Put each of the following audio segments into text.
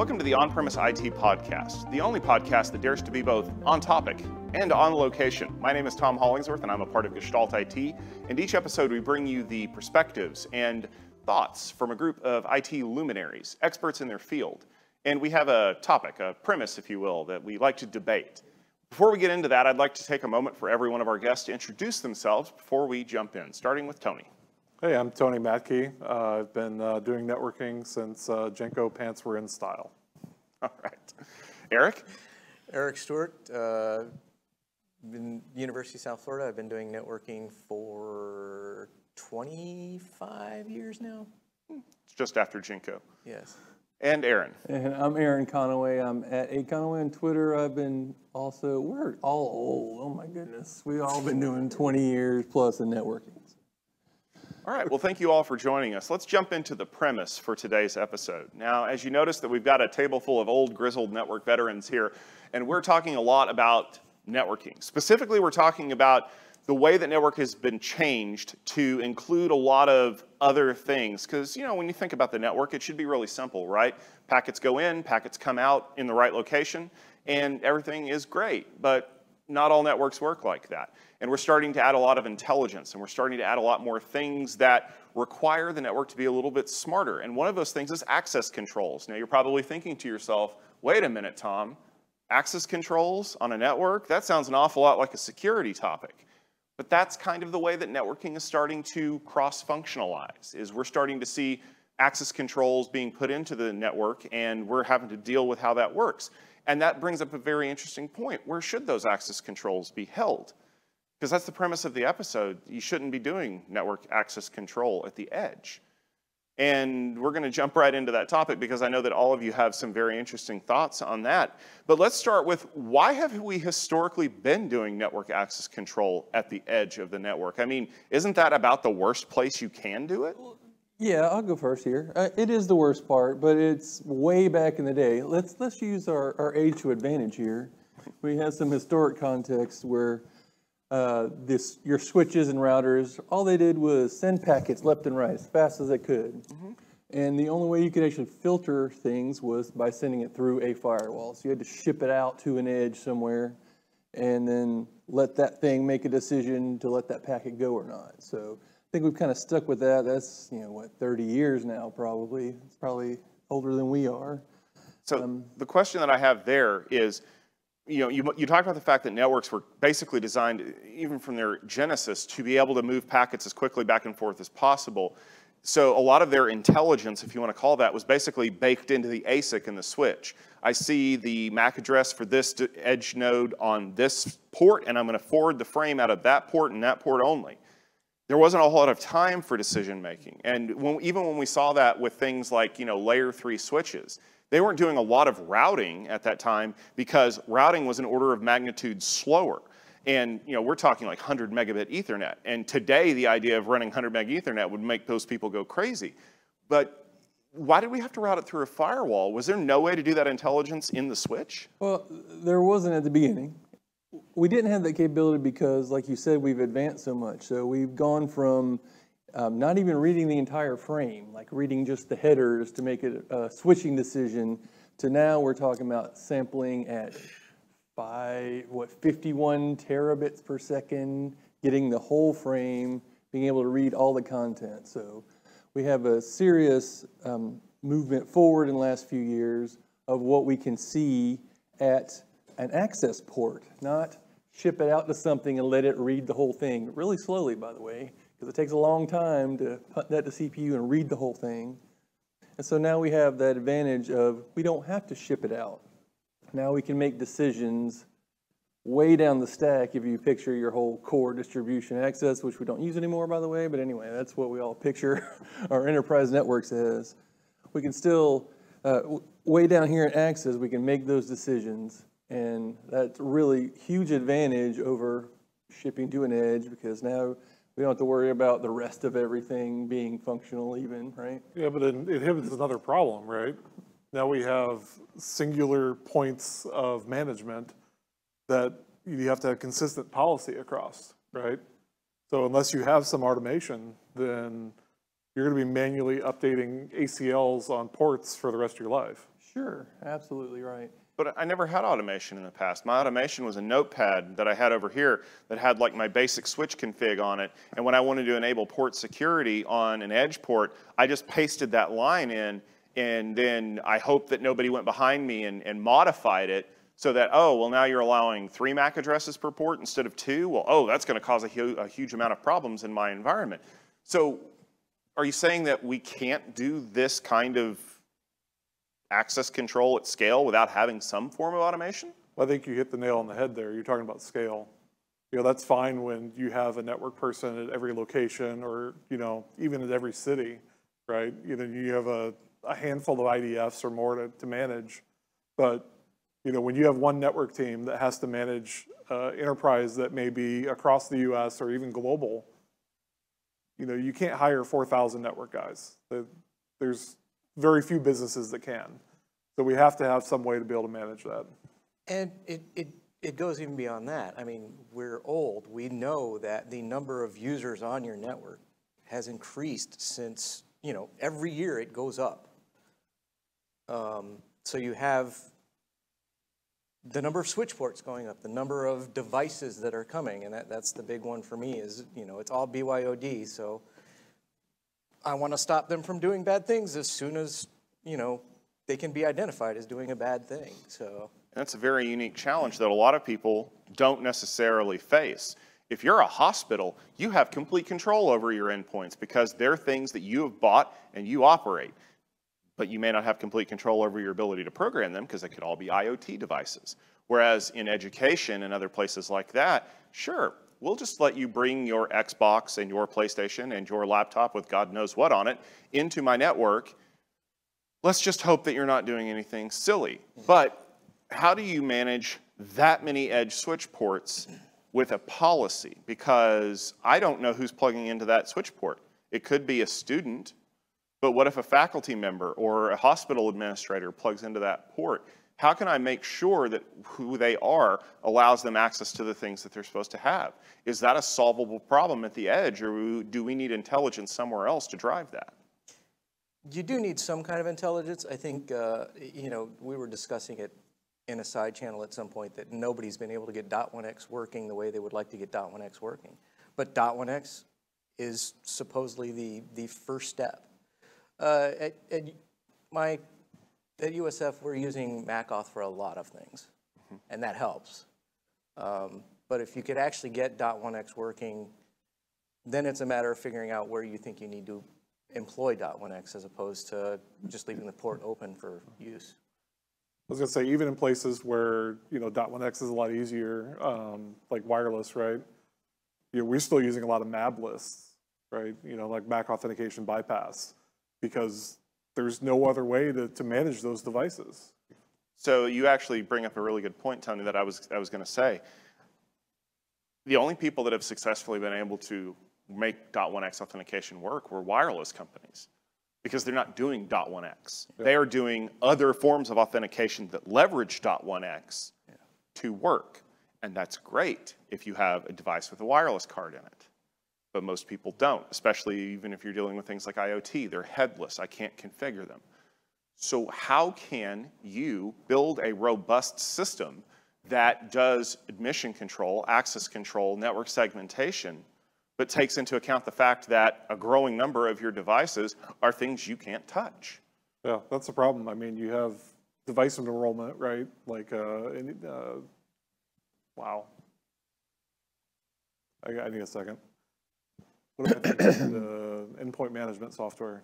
Welcome to the On Premise IT Podcast, the only podcast that dares to be both on topic and on location. My name is Tom Hollingsworth, and I'm a part of Gestalt IT. And each episode, we bring you the perspectives and thoughts from a group of IT luminaries, experts in their field. And we have a topic, a premise, if you will, that we like to debate. Before we get into that, I'd like to take a moment for every one of our guests to introduce themselves before we jump in, starting with Tony. Hey, I'm Tony Mattke. Uh, I've been uh, doing networking since uh, JNCO pants were in style. All right. Eric? Eric Stewart, uh, in University of South Florida. I've been doing networking for 25 years now. It's just after JNCO. Yes. And Aaron. And I'm Aaron Conaway. I'm at A Conaway on Twitter. I've been also, we're all old. Oh my goodness. We've all been doing 20 years plus in networking. All right, well, thank you all for joining us. Let's jump into the premise for today's episode. Now, as you notice that we've got a table full of old grizzled network veterans here, and we're talking a lot about networking. Specifically, we're talking about the way that network has been changed to include a lot of other things. Because, you know, when you think about the network, it should be really simple, right? Packets go in, packets come out in the right location, and everything is great. But not all networks work like that. And we're starting to add a lot of intelligence and we're starting to add a lot more things that require the network to be a little bit smarter. And one of those things is access controls. Now you're probably thinking to yourself, wait a minute, Tom, access controls on a network? That sounds an awful lot like a security topic. But that's kind of the way that networking is starting to cross-functionalize, is we're starting to see access controls being put into the network and we're having to deal with how that works. And that brings up a very interesting point. Where should those access controls be held? Because that's the premise of the episode. You shouldn't be doing network access control at the edge. And we're going to jump right into that topic because I know that all of you have some very interesting thoughts on that. But let's start with why have we historically been doing network access control at the edge of the network? I mean, isn't that about the worst place you can do it? Yeah, I'll go first here. Uh, it is the worst part, but it's way back in the day. Let's let's use our, our age to advantage here. We have some historic context where uh, this your switches and routers, all they did was send packets left and right as fast as they could. Mm-hmm. And the only way you could actually filter things was by sending it through a firewall. So you had to ship it out to an edge somewhere and then let that thing make a decision to let that packet go or not. So think we've kind of stuck with that. That's, you know, what, 30 years now probably. It's probably older than we are. So um, the question that I have there is, you know, you, you talked about the fact that networks were basically designed, even from their genesis, to be able to move packets as quickly back and forth as possible. So a lot of their intelligence, if you want to call that, was basically baked into the ASIC and the switch. I see the MAC address for this edge node on this port, and I'm going to forward the frame out of that port and that port only. There wasn't a whole lot of time for decision making. And when, even when we saw that with things like, you know, layer three switches, they weren't doing a lot of routing at that time because routing was an order of magnitude slower. And you know, we're talking like 100 megabit Ethernet. And today, the idea of running 100 meg Ethernet would make those people go crazy. But why did we have to route it through a firewall? Was there no way to do that intelligence in the switch? Well, there wasn't at the beginning. We didn't have that capability because, like you said, we've advanced so much. So we've gone from um, not even reading the entire frame, like reading just the headers to make it a switching decision, to now we're talking about sampling at five, what, 51 terabits per second, getting the whole frame, being able to read all the content. So we have a serious um, movement forward in the last few years of what we can see at an access port, not ship it out to something and let it read the whole thing, really slowly, by the way because it takes a long time to put that to CPU and read the whole thing. And so now we have that advantage of we don't have to ship it out. Now we can make decisions way down the stack if you picture your whole core distribution access, which we don't use anymore, by the way, but anyway, that's what we all picture our enterprise networks as. We can still, uh, way down here in access, we can make those decisions, and that's really huge advantage over shipping to an edge because now we don't have to worry about the rest of everything being functional even, right? Yeah, but then it hits another problem, right? Now we have singular points of management that you have to have consistent policy across, right? So unless you have some automation, then you're going to be manually updating ACLs on ports for the rest of your life. Sure, absolutely right. But I never had automation in the past. My automation was a notepad that I had over here that had like my basic switch config on it. And when I wanted to enable port security on an edge port, I just pasted that line in and then I hoped that nobody went behind me and, and modified it so that, oh, well, now you're allowing three MAC addresses per port instead of two. Well, oh, that's going to cause a, hu- a huge amount of problems in my environment. So are you saying that we can't do this kind of access control at scale without having some form of automation? I think you hit the nail on the head there. You're talking about scale. You know, that's fine when you have a network person at every location or, you know, even at every city, right? You know, you have a, a handful of IDFs or more to, to manage. But, you know, when you have one network team that has to manage uh, enterprise that may be across the US or even global, you know, you can't hire 4,000 network guys. There's very few businesses that can. So we have to have some way to be able to manage that. And it, it, it goes even beyond that. I mean, we're old. We know that the number of users on your network has increased since, you know, every year it goes up. Um, So you have the number of switch ports going up, the number of devices that are coming, and that, that's the big one for me is, you know, it's all BYOD, so I want to stop them from doing bad things as soon as, you know, they can be identified as doing a bad thing, so. That's a very unique challenge that a lot of people don't necessarily face. If you're a hospital, you have complete control over your endpoints because they're things that you have bought and you operate. But you may not have complete control over your ability to program them because they could all be IoT devices. Whereas in education and other places like that, sure, we'll just let you bring your Xbox and your PlayStation and your laptop with God knows what on it into my network. Let's just hope that you're not doing anything silly. But how do you manage that many edge switch ports with a policy? Because I don't know who's plugging into that switch port. It could be a student, but what if a faculty member or a hospital administrator plugs into that port? How can I make sure that who they are allows them access to the things that they're supposed to have? Is that a solvable problem at the edge, or do we need intelligence somewhere else to drive that? You do need some kind of intelligence. I think, uh, you know, we were discussing it in a side channel at some point that nobody's been able to get .1x working the way they would like to get .1x working. But .1x is supposedly the, the first step. Uh, my, at USF, we're using MacAuth for a lot of things, and that helps. Um, But if you could actually get .1x working, then it's a matter of figuring out where you think you need to employ .1x as opposed to just leaving the port open for use. I was gonna say, even in places where, you know, .1x is a lot easier, um, like wireless, right? You know, we're still using a lot of MAB lists, right? You know, like Mac authentication bypass, because there's no other way to, to manage those devices. So you actually bring up a really good point, Tony, that I was, I was going to say. The only people that have successfully been able to make .1x authentication work were wireless companies because they're not doing .1x. They are doing other forms of authentication that leverage .1x to work. And that's great if you have a device with a wireless card in it. But most people don't, especially even if you're dealing with things like IoT. They're headless. I can't configure them. So how can you build a robust system that does admission control, access control, network segmentation, but takes into account the fact that a growing number of your devices are things you can't touch? Yeah, that's the problem. I mean, you have device enrollment, right? Like, uh, uh, wow. I, I need a second. What I? The endpoint management software.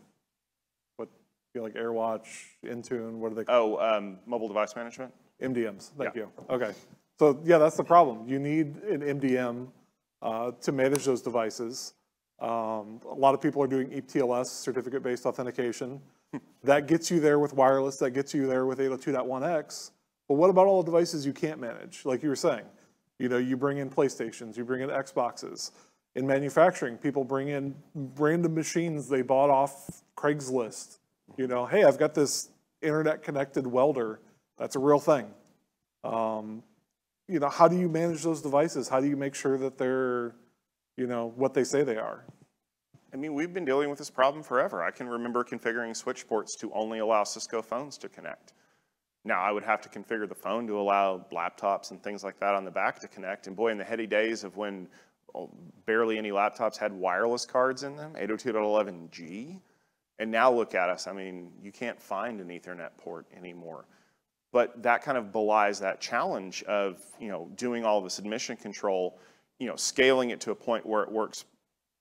What, you know, like AirWatch, Intune, what are they? Oh, um, mobile device management? MDMs, thank you. Okay. So, yeah, that's the problem. You need an MDM uh, to manage those devices. Um, A lot of people are doing E ETLS, certificate-based authentication. That gets you there with wireless, that gets you there with 802.1x. But what about all the devices you can't manage? Like you were saying, you know, you bring in PlayStations, you bring in Xboxes. In manufacturing, people bring in random machines they bought off Craigslist. You know, hey, I've got this internet-connected welder. That's a real thing Um, you know, how do you manage those devices? How do you make sure that they're, you know, what they say they are? I mean, we've been dealing with this problem forever. I can remember configuring switch ports to only allow Cisco phones to connect. Now, I would have to configure the phone to allow laptops and things like that on the back to connect. And boy, in the heady days of when barely any laptops had wireless cards in them, 802.11g, and now look at us. I mean, you can't find an Ethernet port anymore. But that kind of belies that challenge of, you know, doing all this admission control, you know, scaling it to a point where it works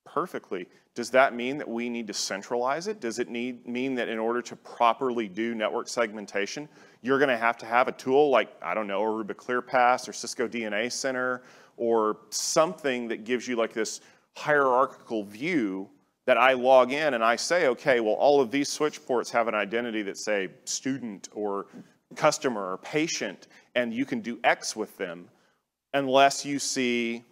perfectly. Does that mean that we need to centralize it? Does it need, mean that in order to properly do network segmentation, you're gonna have to have a tool like, I don't know, Aruba ClearPass or Cisco DNA Center or something that gives you like this hierarchical view that I log in and I say, okay, well, all of these switch ports have an identity that say student or customer or patient, and you can do X with them unless you see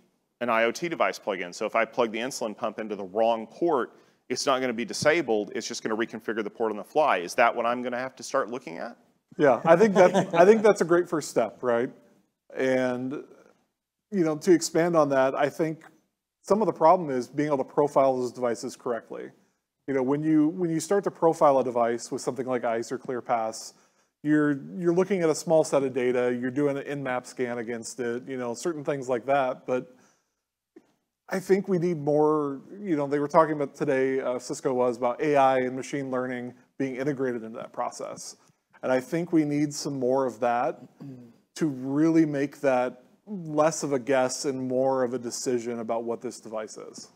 an IoT device plug in. So if I plug the insulin pump into the wrong port, it's not gonna be disabled, it's just gonna reconfigure the port on the fly. Is that what I'm gonna have to start looking at? Yeah, I think that's, I think that's a great first step, right? And, you know, to expand on that, I think some of the problem is being able to profile those devices correctly. You know, when you, when you start to profile a device with something like ISE or ClearPass, you're, you're looking at a small set of data, you're doing an Nmap scan against it, you know, certain things like that, but I think we need more, you know, they were talking about today, uh, Cisco was, about AI and machine learning being integrated into that process. And I think we need some more of that to really make that less of a guess and more of a decision about what this device is.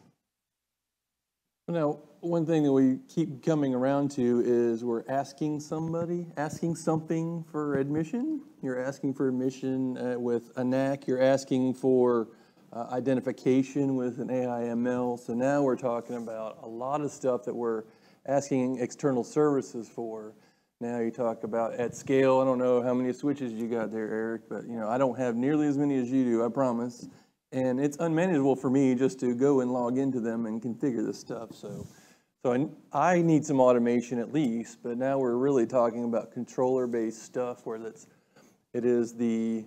Now, one thing that we keep coming around to is we're asking somebody, asking something for admission. You're asking for admission uh, with a NAC, you're asking for uh, identification with an AIML. So now we're talking about a lot of stuff that we're asking external services for. Now you talk about at scale, I don't know how many switches you got there, Eric, but you know, I don't have nearly as many as you do, I promise. And it's unmanageable for me just to go and log into them and configure this stuff, so. So I, I need some automation at least, but now we're really talking about controller-based stuff where that's, it is the,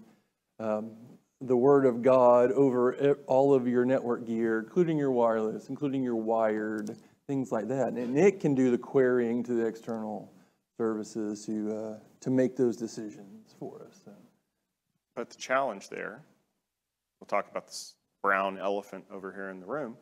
um, the word of God over all of your network gear, including your wireless, including your wired, things like that. And it can do the querying to the external services to, uh, to make those decisions for us. so. But the challenge there, we'll talk about this brown elephant over here in the room,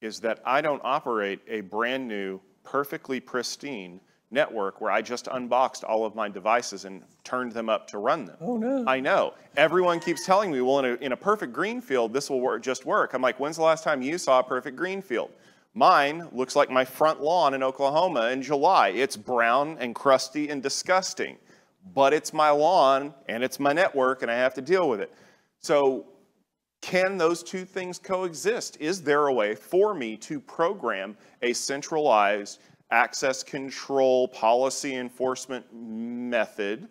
is that I don't operate a brand new, perfectly pristine network where I just unboxed all of my devices and turned them up to run them. Oh, no. I know. Everyone keeps telling me, well, in a, in a perfect green field, this will work, just work. I'm like, when's the last time you saw a perfect green field? Mine looks like my front lawn in Oklahoma in July. It's brown and crusty and disgusting, but it's my lawn and it's my network and I have to deal with it. So can those two things coexist? Is there a way for me to program a centralized access control policy enforcement method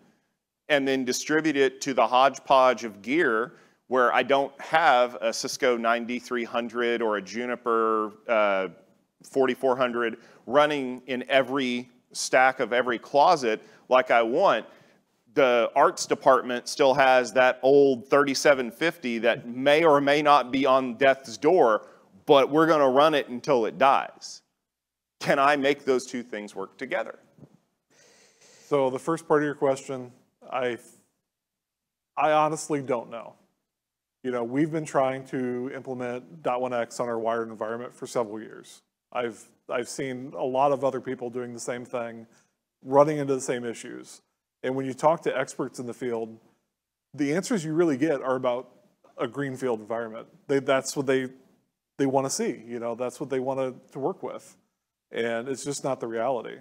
and then distribute it to the hodgepodge of gear where I don't have a Cisco 9300 or a Juniper uh, 4400 running in every stack of every closet like I want. The arts department still has that old 3750 that may or may not be on death's door, but we're going to run it until it dies. Can I make those two things work together? So the first part of your question, I, I honestly don't know. You know, we've been trying to implement .1x on our wired environment for several years. I've, I've seen a lot of other people doing the same thing, running into the same issues. And when you talk to experts in the field, the answers you really get are about a greenfield environment. They, that's what they, they want to see, you know, that's what they want to, to work with. And it's just not the reality.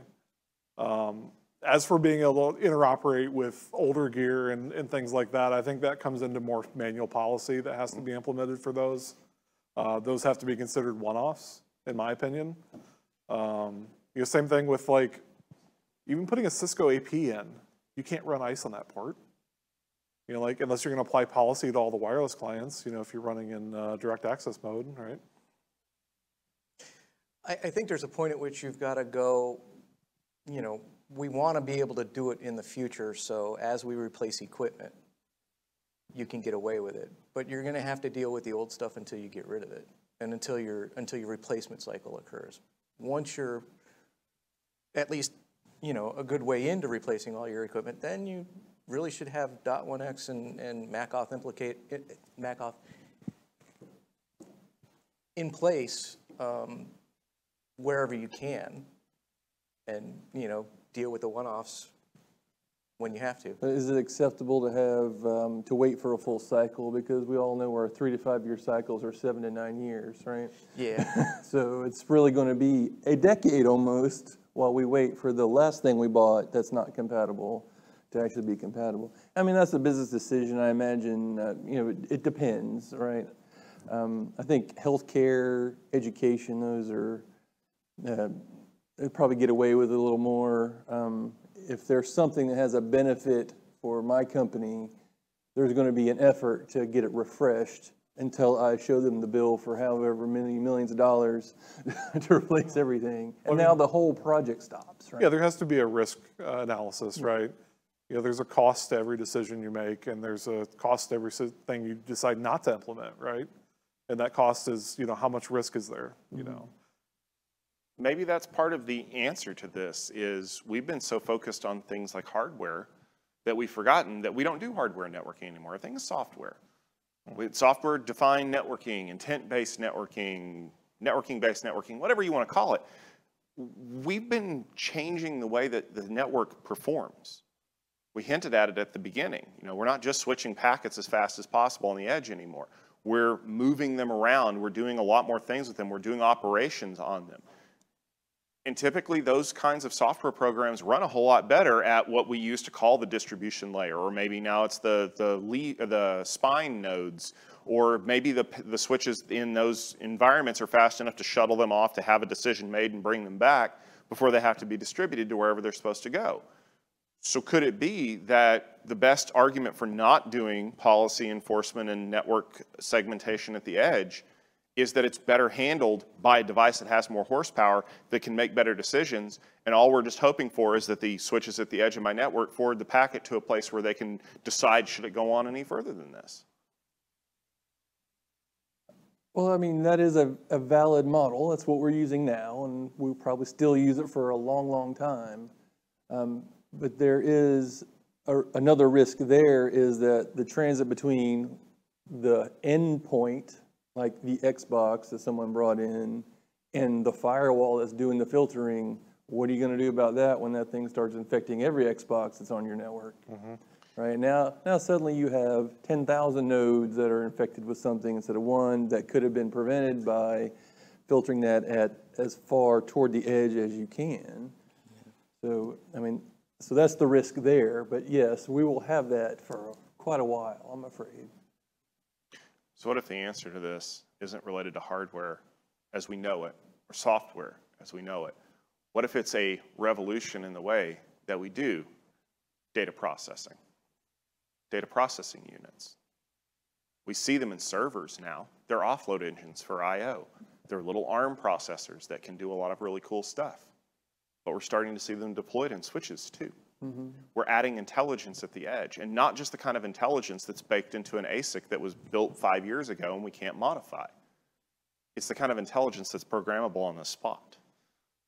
Um, as for being able to interoperate with older gear and, and things like that, I think that comes into more manual policy that has to be implemented for those. Uh, those have to be considered one-offs, in my opinion. Um, you know, same thing with like, even putting a Cisco AP in, you can't run ISE on that port. You know, like unless you're going to apply policy to all the wireless clients, you know, if you're running in uh, direct access mode, right? I, I think there's a point at which you've got to go, you know, we want to be able to do it in the future, so as we replace equipment, you can get away with it. But you're going to have to deal with the old stuff until you get rid of it, and until your, until your replacement cycle occurs. Once you're, at least you know, a good way into replacing all your equipment, then you really should have .1x and, and MacAuth implicate, MacAuth in place um, wherever you can, and, you know, deal with the one-offs when you have to. Is it acceptable to have, um, to wait for a full cycle? Because we all know our three to five-year cycles are seven to nine years, right? Yeah, So it's really going to be a decade almost while we wait for the last thing we bought that's not compatible to actually be compatible. I mean, that's a business decision, I imagine, uh, you know, it, it depends, right? Um, I think healthcare, education, those are, uh, they'd probably get away with it a little more. Um, if there's something that has a benefit for my company, there's going to be an effort to get it refreshed until I show them the bill for however many millions of dollars to replace everything. And now the whole project stops, right? Yeah, there has to be a risk uh, analysis, right? You know, there's a cost to every decision you make, and there's a cost to every thing you decide not to implement, right? And that cost is, you know, how much risk is there, you know? Maybe that's part of the answer to this is we've been so focused on things like hardware that we've forgotten that we don't do hardware networking anymore. Everything is software. Hmm. With software-defined networking, intent-based networking, networking-based networking, whatever you want to call it. We've been changing the way that the network performs. We hinted at it at the beginning. You know, we're not just switching packets as fast as possible on the edge anymore. We're moving them around. We're doing a lot more things with them. We're doing operations on them. And typically, those kinds of software programs run a whole lot better at what we used to call the distribution layer, or maybe now it's the the lead, the spine nodes, or maybe the the switches in those environments are fast enough to shuttle them off to have a decision made and bring them back before they have to be distributed to wherever they're supposed to go. So could it be that the best argument for not doing policy enforcement and network segmentation at the edge is that it's better handled by a device that has more horsepower that can make better decisions. And all we're just hoping for is that the switches at the edge of my network forward the packet to a place where they can decide should it go on any further than this. Well, I mean, that is a, a valid model. That's what we're using now, and we'll probably still use it for a long, long time. Um, but there is a, another risk there is that the transit between the endpoint, like the Xbox that someone brought in, and the firewall that's doing the filtering, what are you going to do about that when that thing starts infecting every Xbox that's on your network? Mm-hmm. Right now, now suddenly you have 10,000 nodes that are infected with something instead of one that could have been prevented by filtering that at as far toward the edge as you can. So, I mean, so that's the risk there. But yes, we will have that for quite a while, I'm afraid. So what if the answer to this isn't related to hardware as we know it, or software as we know it? What if it's a revolution in the way that we do data processing? Data processing units. We see them in servers now. They're offload engines for I.O. They're little ARM processors that can do a lot of really cool stuff. But we're starting to see them deployed in switches too. Mm-hmm. We're adding intelligence at the edge, and not just the kind of intelligence that's baked into an ASIC that was built five years ago and we can't modify. It's the kind of intelligence that's programmable on the spot.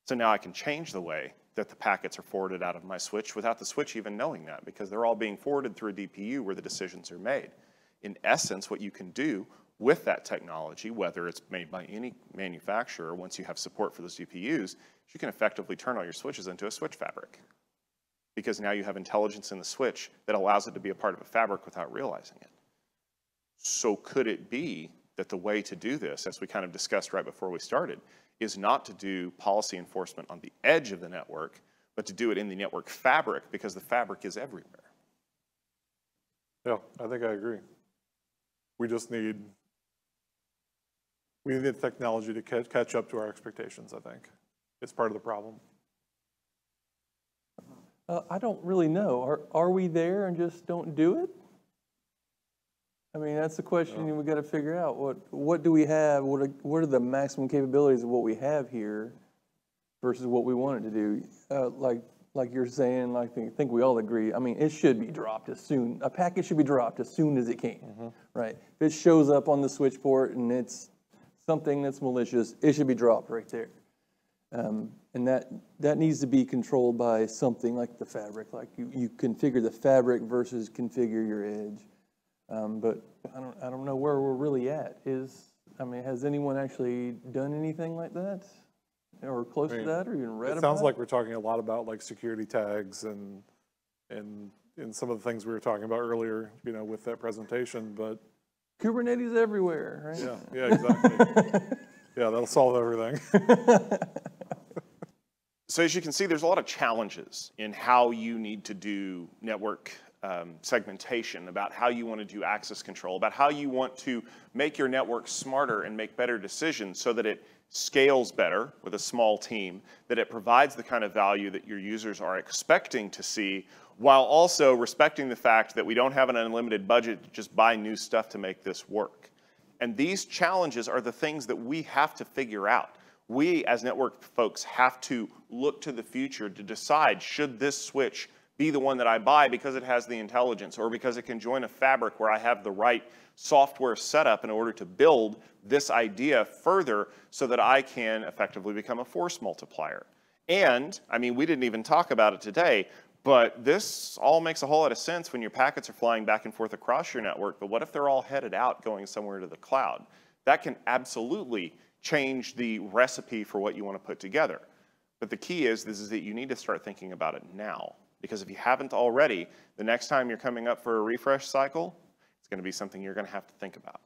So now I can change the way that the packets are forwarded out of my switch without the switch even knowing that because they're all being forwarded through a DPU where the decisions are made. In essence, what you can do with that technology, whether it's made by any manufacturer, once you have support for those DPUs, you can effectively turn all your switches into a switch fabric because now you have intelligence in the switch that allows it to be a part of a fabric without realizing it. So could it be that the way to do this, as we kind of discussed right before we started, is not to do policy enforcement on the edge of the network, but to do it in the network fabric because the fabric is everywhere? Yeah, I think I agree. We just need, we need the technology to catch, catch up to our expectations, I think. It's part of the problem. Uh, I don't really know. Are, are we there and just don't do it? I mean, that's the question we've got to figure out. What, what do we have? What are, what are the maximum capabilities of what we have here versus what we wanted to do? Uh, like, like you're saying, like, I think we all agree. I mean, it should be dropped as soon, a packet should be dropped as soon as it can, right? If it shows up on the switch port and it's something that's malicious, it should be dropped right there. Um, and that, that needs to be controlled by something like the fabric, like you, you configure the fabric versus configure your edge. Um, but I don't, I don't know where we're really at. Is, I mean, has anyone actually done anything like that? Or close to mean, that, or even read It sounds like we're talking a lot about like security tags and, and, and some of the things we were talking about earlier, you know, with that presentation, but Kubernetes everywhere, right? yeah, yeah, exactly. Yeah, that'll solve everything. So as you can see, there's a lot of challenges in how you need to do network um, segmentation, about how you want to do access control, about how you want to make your network smarter and make better decisions so that it scales better with a small team, that it provides the kind of value that your users are expecting to see, while also respecting the fact that we don't have an unlimited budget to just buy new stuff to make this work. And these challenges are the things that we have to figure out. We, as network folks, have to look to the future to decide should this switch be the one that I buy because it has the intelligence or because it can join a fabric where I have the right software setup in order to build this idea further so that I can effectively become a force multiplier. And, I mean, we didn't even talk about it today, but this all makes a whole lot of sense when your packets are flying back and forth across your network. But what if they're all headed out going somewhere to the cloud? That can absolutely change the recipe for what you want to put together. But the key is, this is that you need to start thinking about it now. Because if you haven't already, the next time you're coming up for a refresh cycle, it's going to be something you're going to have to think about.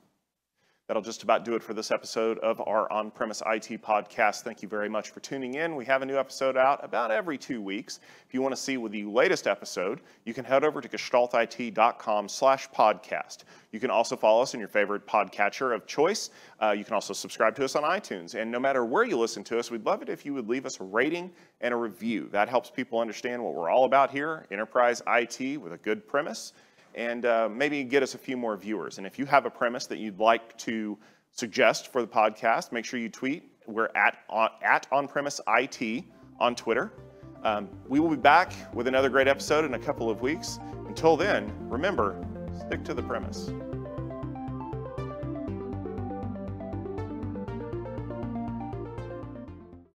That'll just about do it for this episode of our On Premise IT podcast. Thank you very much for tuning in. We have a new episode out about every two weeks. If you want to see the latest episode, you can head over to gestaltit.com slash podcast. You can also follow us in your favorite podcatcher of choice. Uh, you can also subscribe to us on iTunes. And no matter where you listen to us, we'd love it if you would leave us a rating and a review. That helps people understand what we're all about here, enterprise IT with a good premise and uh, maybe get us a few more viewers. And if you have a premise that you'd like to suggest for the podcast, make sure you tweet. We're at, on, at OnPremise IT on Twitter. Um, we will be back with another great episode in a couple of weeks. Until then, remember, stick to the premise.